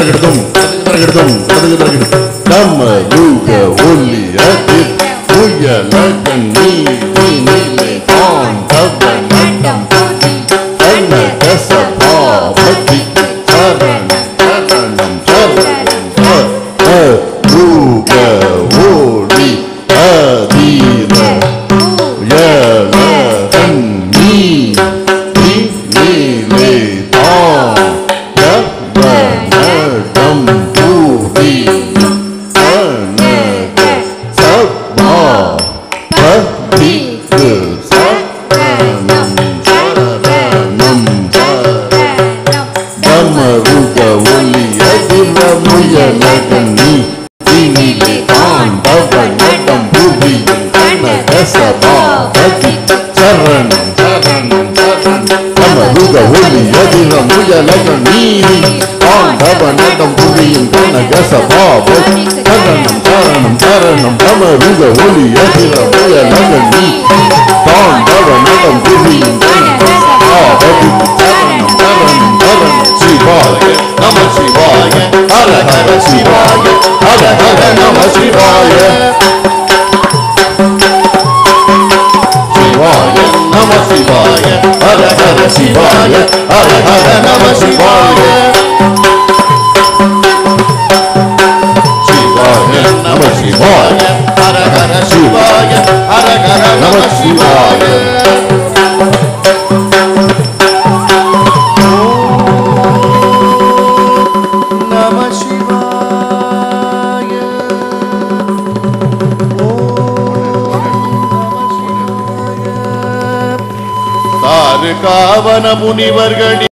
தரகிடுதும் தரகிடுதும் தரகு தரகிடும் நம்ம ரூக ஒல்லி அதிர் புயலகன் நீ அதிர முயலகன் நீ தீனிலே ஆண்டவ நடம் புவியும் கனக சபா சரணம் சரணம் சரணம் தமருக ஒளி அதிர முயலகன் நீதி ஆண்டவ நடம் புவியும் கனக சபா சரணம் சரணம் சரணம் தமருக ஒலி அதிர முயலகன் நீ Shivaya, Hare Hare Namah Shivaya. Shivaya, Namah Shivaya, Hare Hare Shivaya, Hare Hare Namah Shivaya. Shivaya, Namah Shivaya, Hare Hare Shivaya, Hare Hare Namah Shivaya. தாரு காவன முனிவர்கள்.